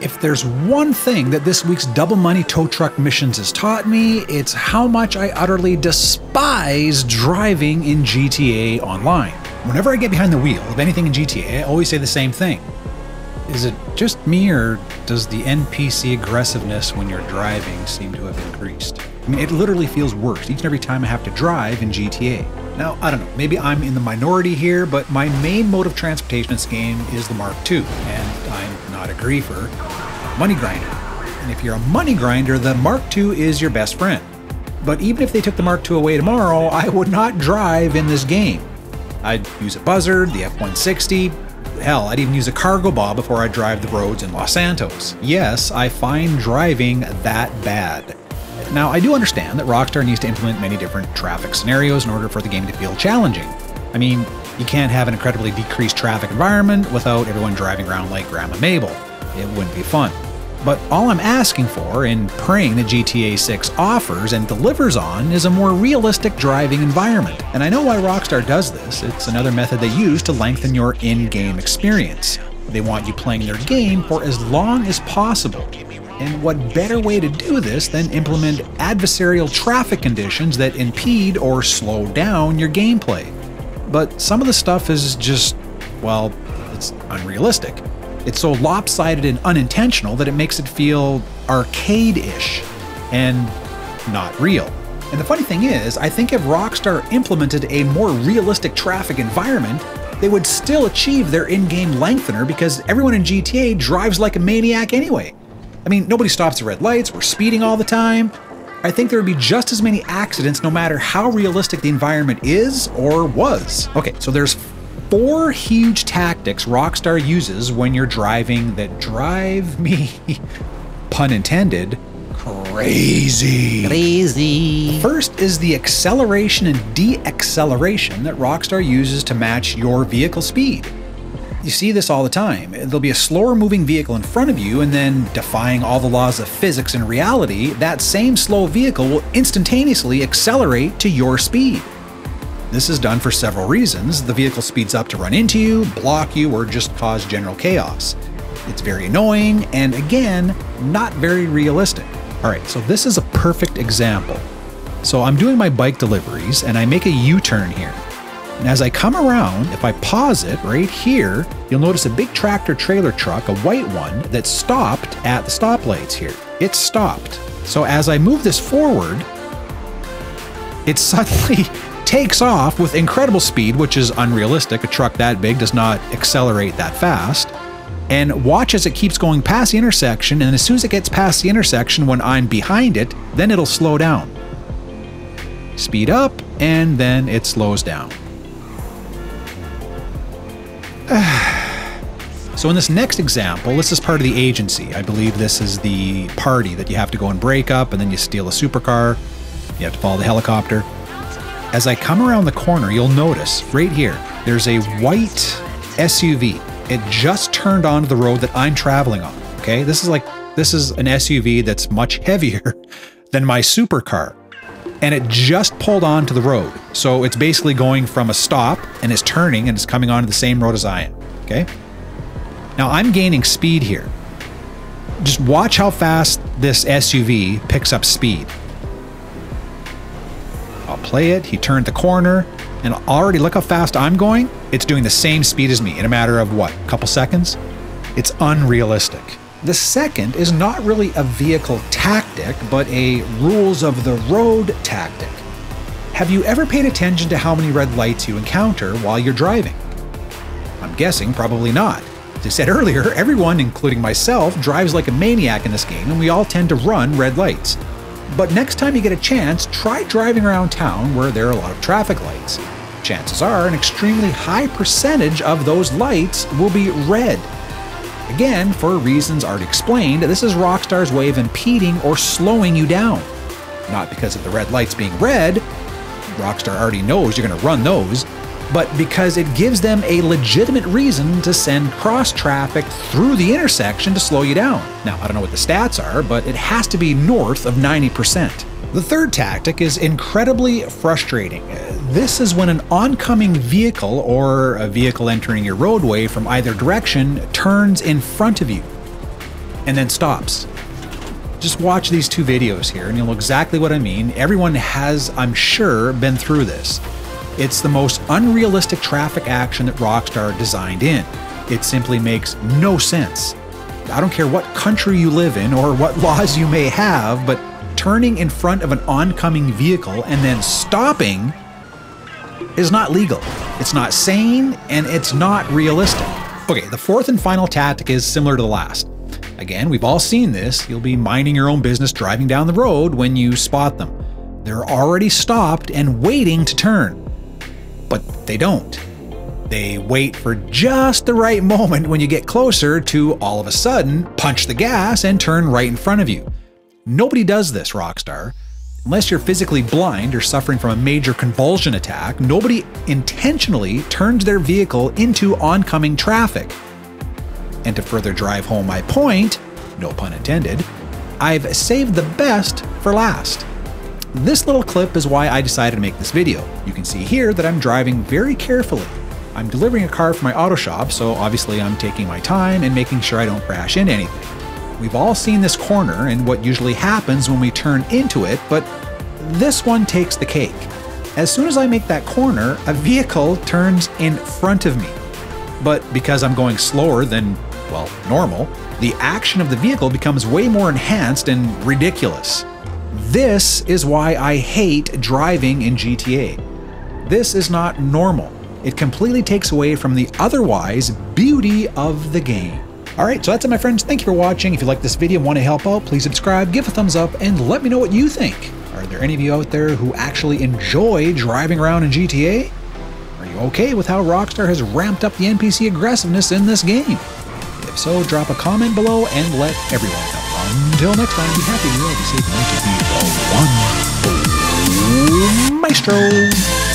If there's one thing that this week's Double Money Tow Truck Missions has taught me, it's how much I utterly despise driving in GTA Online. Whenever I get behind the wheel of anything in GTA, I always say the same thing. Is it just me, or does the NPC aggressiveness when you're driving seem to have increased? I mean, it literally feels worse each and every time I have to drive in GTA. Now, I don't know, maybe I'm in the minority here, but my main mode of transportation in this game is the Mark II, I'm not a griefer, money grinder. And if you're a money grinder, the Mark II is your best friend. But even if they took the Mark II away tomorrow, I would not drive in this game. I'd use a Buzzard, the F-160, hell, I'd even use a Cargobob before I drive the roads in Los Santos. Yes, I find driving that bad. Now, I do understand that Rockstar needs to implement many different traffic scenarios in order for the game to feel challenging. I mean, you can't have an incredibly decreased traffic environment without everyone driving around like Grandma Mabel. It wouldn't be fun. But all I'm asking for and praying that GTA 6 offers and delivers on is a more realistic driving environment. And I know why Rockstar does this. It's another method they use to lengthen your in-game experience. They want you playing their game for as long as possible. And what better way to do this than implement adversarial traffic conditions that impede or slow down your gameplay? But some of the stuff is just, well, it's unrealistic. It's so lopsided and unintentional that it makes it feel arcade ish and not real. And the funny thing is, I think if Rockstar implemented a more realistic traffic environment, they would still achieve their in game lengthener because everyone in GTA drives like a maniac anyway. I mean, nobody stops at red lights, we're speeding all the time. I think there would be just as many accidents no matter how realistic the environment is or was. Okay, so there's four huge tactics Rockstar uses when you're driving that drive me, pun intended, crazy. Crazy. First is the acceleration and deacceleration that Rockstar uses to match your vehicle speed. You see this all the time. There'll be a slower moving vehicle in front of you, and then, defying all the laws of physics and reality, that same slow vehicle will instantaneously accelerate to your speed. This is done for several reasons. The vehicle speeds up to run into you, block you, or just cause general chaos. It's very annoying, and again, not very realistic. Alright, so this is a perfect example. So I'm doing my bike deliveries, and I make a U-turn here. And as I come around, if I pause it right here, you'll notice a big tractor trailer truck, a white one, that stopped at the stoplights here. It stopped. So as I move this forward, it suddenly takes off with incredible speed, which is unrealistic. A truck that big does not accelerate that fast. And watch as it keeps going past the intersection, and as soon as it gets past the intersection when I'm behind it, then it'll slow down. Speed up, and then it slows down. So in this next example, this is part of the agency. I believe this is the party that you have to go and break up, and then you steal a supercar. You have to follow the helicopter. As I come around the corner, you'll notice right here, there's a white SUV. It just turned onto the road that I'm traveling on. Okay, this is like this is an SUV that's much heavier than my supercar. And it just pulled onto the road. So it's basically going from a stop and is turning and it's coming onto the same road as I am. Okay? Now I'm gaining speed here. Just watch how fast this SUV picks up speed. I'll play it. He turned the corner, and already look how fast I'm going. It's doing the same speed as me in a matter of what, a couple seconds? It's unrealistic. The second is not really a vehicle tactic, but a rules of the road tactic. Have you ever paid attention to how many red lights you encounter while you're driving? I'm guessing probably not. As I said earlier, everyone, including myself, drives like a maniac in this game, and we all tend to run red lights. But next time you get a chance, try driving around town where there are a lot of traffic lights. Chances are an extremely high percentage of those lights will be red. Again, for reasons already explained, this is Rockstar's way of impeding or slowing you down. Not because of the red lights being red, Rockstar already knows you're going to run those, but because it gives them a legitimate reason to send cross traffic through the intersection to slow you down. Now, I don't know what the stats are, but it has to be north of 90%. The third tactic is incredibly frustrating. This is when an oncoming vehicle or a vehicle entering your roadway from either direction turns in front of you. and then stops. Just watch these two videos here and you'll know exactly what I mean. Everyone has, I'm sure, been through this. It's the most unrealistic traffic action that Rockstar designed in. It simply makes no sense. I don't care what country you live in or what laws you may have, but turning in front of an oncoming vehicle and then stopping is not legal. It's not sane and it's not realistic. Okay, the fourth and final tactic is similar to the last. Again, we've all seen this. You'll be minding your own business driving down the road when you spot them. They're already stopped and waiting to turn. But they don't. They wait for just the right moment when you get closer to all of a sudden punch the gas and turn right in front of you. Nobody does this, Rockstar. Unless you're physically blind or suffering from a major convulsion attack, nobody intentionally turns their vehicle into oncoming traffic. And to further drive home my point, no pun intended, I've saved the best for last. This little clip is why I decided to make this video. You can see here that I'm driving very carefully. I'm delivering a car from my auto shop, so obviously I'm taking my time and making sure I don't crash into anything. We've all seen this corner and what usually happens when we turn into it, but this one takes the cake. As soon as I make that corner, a vehicle turns in front of me. But because I'm going slower than, well, normal, the action of the vehicle becomes way more enhanced and ridiculous. This is why I hate driving in GTA. This is not normal. It completely takes away from the otherwise beauty of the game. Alright, so that's it my friends. Thank you for watching. If you like this video and want to help out, please subscribe, give a thumbs up, and let me know what you think. Are there any of you out there who actually enjoy driving around in GTA? Are you okay with how Rockstar has ramped up the NPC aggressiveness in this game? If so, drop a comment below and let everyone know. Until next time, be happy, be safe, and to be the one. Maestro!